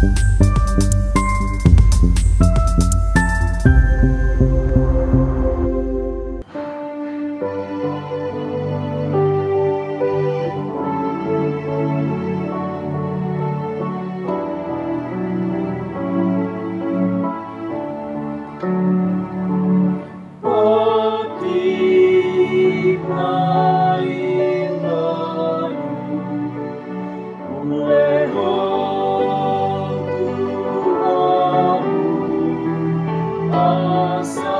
Thank awesome.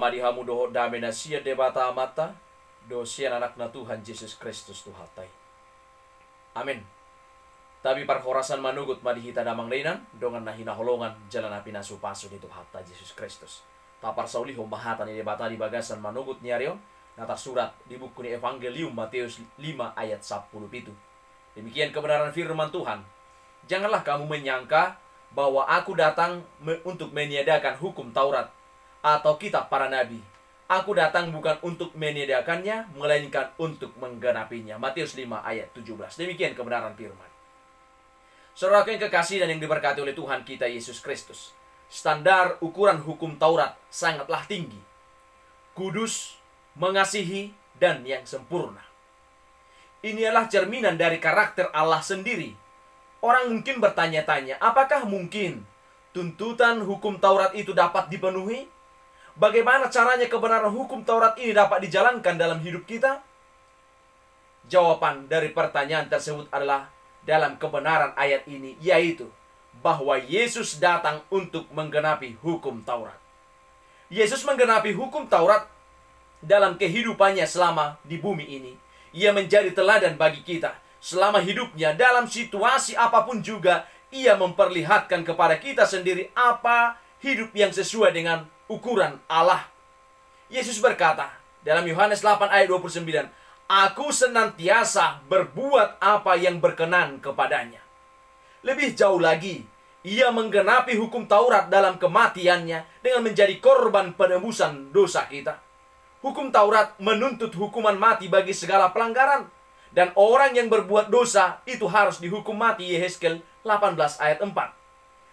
Roha madihamu doho dame na siya debata amata do siya anak na Tuhan Yesus Kristus Tuhatai. Amin. Tabi parhorasan manugut madihita damang reinan dongan na hinaholongan jalan na pinasupaso dito hatta Yesus Kristus. Tapar sauliho mahata ni debata di bagasan manugut niaryo nata surat di buku ni Evangelium Matius 5 ayat 10 itu. Demikian kebenaran firman Tuhan. Janganlah kamu menyangka bahwa aku datang me untuk meniadakan hukum Taurat atau kitab para nabi. Aku datang bukan untuk menyediakannya, melainkan untuk menggenapinya. Matius 5 ayat 17. Demikian kebenaran firman. Saudara yang kekasih dan yang diberkati oleh Tuhan kita Yesus Kristus. Standar ukuran hukum Taurat sangatlah tinggi. Kudus, mengasihi, dan yang sempurna. Inilah cerminan dari karakter Allah sendiri. Orang mungkin bertanya-tanya, apakah mungkin tuntutan hukum Taurat itu dapat dipenuhi? Bagaimana caranya kebenaran hukum Taurat ini dapat dijalankan dalam hidup kita? Jawaban dari pertanyaan tersebut adalah dalam kebenaran ayat ini, yaitu bahwa Yesus datang untuk menggenapi hukum Taurat. Yesus menggenapi hukum Taurat dalam kehidupannya selama di bumi ini. Ia menjadi teladan bagi kita. Selama hidupnya dalam situasi apa pun juga, ia memperlihatkan kepada kita sendiri apa hidup yang sesuai dengan ukuran Allah. Yesus berkata dalam Yohanes 8 ayat 29, Aku senantiasa berbuat apa yang berkenan kepadanya. Lebih jauh lagi, ia menggenapi hukum Taurat dalam kematiannya dengan menjadi korban penebusan dosa kita. Hukum Taurat menuntut hukuman mati bagi segala pelanggaran. Dan orang yang berbuat dosa itu harus dihukum mati Yehezkel 18 ayat 4.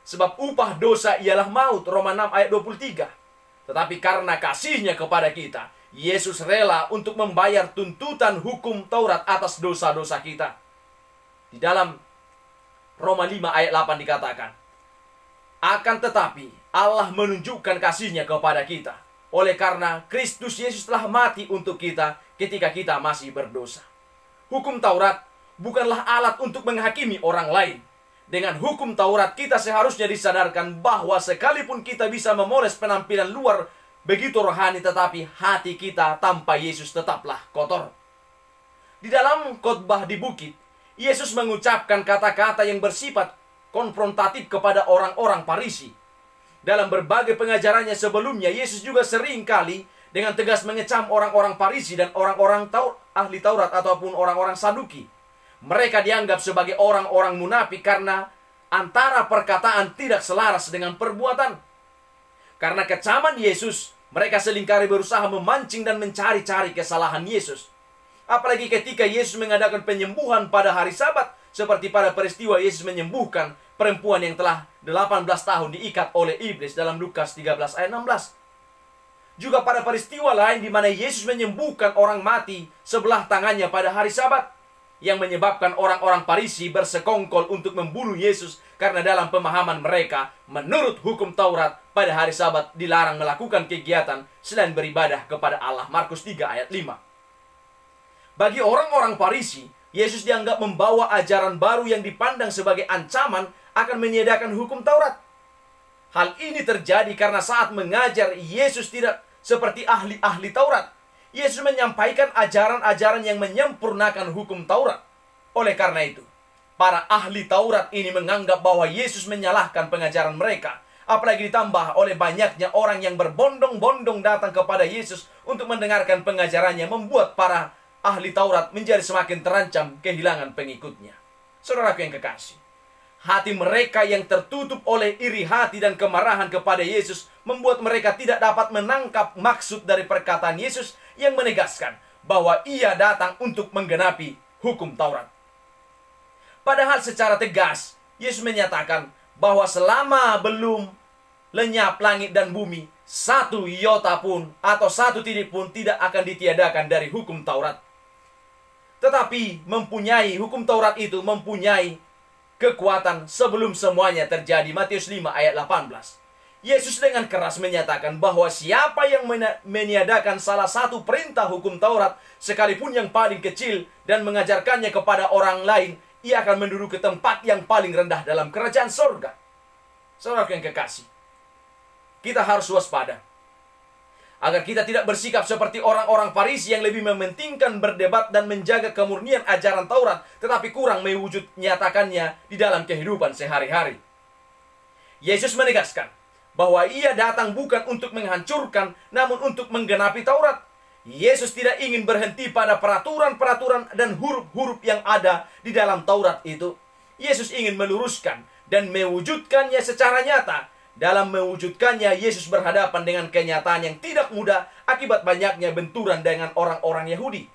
Sebab upah dosa ialah maut Roma 6 ayat 23. Tetapi karena kasihnya kepada kita, Yesus rela untuk membayar tuntutan hukum Taurat atas dosa-dosa kita. Di dalam Roma 5 ayat 8 dikatakan, Akan tetapi Allah menunjukkan kasihnya kepada kita. Oleh karena Kristus Yesus telah mati untuk kita ketika kita masih berdosa. Hukum Taurat bukanlah alat untuk menghakimi orang lain. Dengan hukum Taurat kita seharusnya disadarkan bahwa sekalipun kita bisa memoles penampilan luar begitu rohani tetapi hati kita tanpa Yesus tetaplah kotor. Di dalam khotbah di bukit, Yesus mengucapkan kata-kata yang bersifat konfrontatif kepada orang-orang Parisi. Dalam berbagai pengajarannya sebelumnya, Yesus juga sering kali dengan tegas mengecam orang-orang Parisi dan orang-orang ahli Taurat ataupun orang-orang Saduki. Mereka dianggap sebagai orang-orang munafik karena antara perkataan tidak selaras dengan perbuatan. Karena kecaman Yesus, mereka selingkari berusaha memancing dan mencari-cari kesalahan Yesus. Apalagi ketika Yesus mengadakan penyembuhan pada hari sabat. Seperti pada peristiwa Yesus menyembuhkan perempuan yang telah 18 tahun diikat oleh iblis dalam Lukas 13 ayat 16. Juga pada peristiwa lain di mana Yesus menyembuhkan orang mati sebelah tangannya pada hari sabat. Yang menyebabkan orang-orang Parisi bersekongkol untuk membunuh Yesus karena dalam pemahaman mereka, menurut hukum Taurat, pada hari sabat dilarang melakukan kegiatan selain beribadah kepada Allah. Markus 3 ayat 5. Bagi orang-orang Parisi, Yesus dianggap membawa ajaran baru yang dipandang sebagai ancaman akan menyediakan hukum Taurat. Hal ini terjadi karena saat mengajar Yesus tidak seperti ahli-ahli Taurat. Yesus menyampaikan ajaran-ajaran yang menyempurnakan hukum Taurat. Oleh karena itu, para ahli Taurat ini menganggap bahwa Yesus menyalahkan pengajaran mereka. Apalagi ditambah oleh banyaknya orang yang berbondong-bondong datang kepada Yesus untuk mendengarkan pengajarannya membuat para ahli Taurat menjadi semakin terancam kehilangan pengikutnya. Saudaraku yang kekasih, hati mereka yang tertutup oleh iri hati dan kemarahan kepada Yesus membuat mereka tidak dapat menangkap maksud dari perkataan Yesus yang menegaskan bahwa ia datang untuk menggenapi hukum Taurat. Padahal secara tegas, Yesus menyatakan bahwa selama belum lenyap langit dan bumi, satu iota pun atau satu titik pun tidak akan ditiadakan dari hukum Taurat. Tetapi mempunyai hukum Taurat itu mempunyai kekuatan sebelum semuanya terjadi. Matius 5 ayat 18. Yesus dengan keras menyatakan bahwa siapa yang meniadakan salah satu perintah hukum Taurat sekalipun yang paling kecil dan mengajarkannya kepada orang lain, ia akan menduduki tempat yang paling rendah dalam kerajaan sorga. Saudara yang kekasih, kita harus waspada agar kita tidak bersikap seperti orang-orang Farisi yang lebih mementingkan berdebat dan menjaga kemurnian ajaran Taurat, tetapi kurang mewujud nyatakannya di dalam kehidupan sehari-hari. Yesus menegaskan bahwa ia datang bukan untuk menghancurkan, namun untuk menggenapi Taurat. Yesus tidak ingin berhenti pada peraturan-peraturan dan huruf-huruf yang ada di dalam Taurat itu. Yesus ingin meluruskan dan mewujudkannya secara nyata dalam mewujudkannya, Yesus berhadapan dengan kenyataan yang tidak mudah akibat banyaknya benturan dengan orang-orang Yahudi.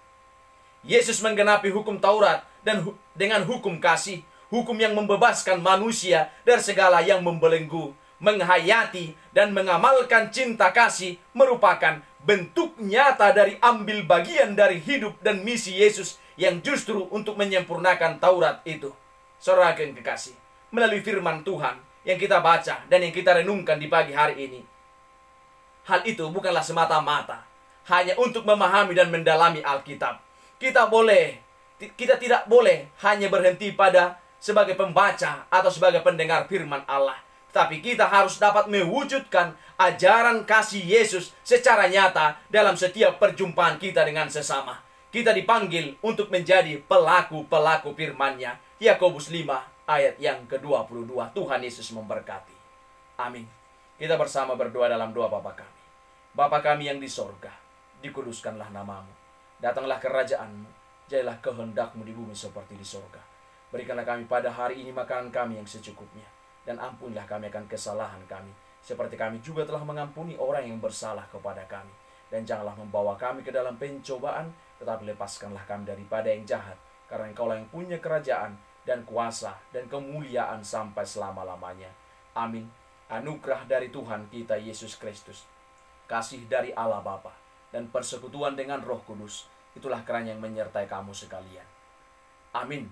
Yesus menggenapi hukum Taurat dan hu dengan hukum kasih, hukum yang membebaskan manusia dari segala yang membelenggu, menghayati dan mengamalkan cinta kasih merupakan bentuk nyata dari ambil bagian dari hidup dan misi Yesus yang justru untuk menyempurnakan Taurat itu. Saudara kekasih, melalui firman Tuhan, yang kita baca dan yang kita renungkan di pagi hari ini. Hal itu bukanlah semata-mata hanya untuk memahami dan mendalami Alkitab. Kita boleh kita tidak boleh hanya berhenti pada sebagai pembaca atau sebagai pendengar firman Allah, tapi kita harus dapat mewujudkan ajaran kasih Yesus secara nyata dalam setiap perjumpaan kita dengan sesama. Kita dipanggil untuk menjadi pelaku-pelaku firman-Nya. Yakobus 5 ayat yang ke-22. Tuhan Yesus memberkati. Amin. Kita bersama berdoa dalam doa Bapa kami. Bapa kami yang di sorga, dikuduskanlah namamu. Datanglah kerajaanmu, jadilah kehendakmu di bumi seperti di sorga. Berikanlah kami pada hari ini makanan kami yang secukupnya. Dan ampunilah kami akan kesalahan kami. Seperti kami juga telah mengampuni orang yang bersalah kepada kami. Dan janganlah membawa kami ke dalam pencobaan, tetapi lepaskanlah kami daripada yang jahat. Karena engkaulah yang punya kerajaan, dan kuasa dan kemuliaan sampai selama-lamanya. Amin. Anugerah dari Tuhan kita Yesus Kristus, kasih dari Allah Bapa dan persekutuan dengan Roh Kudus, itulah keran yang menyertai kamu sekalian. Amin.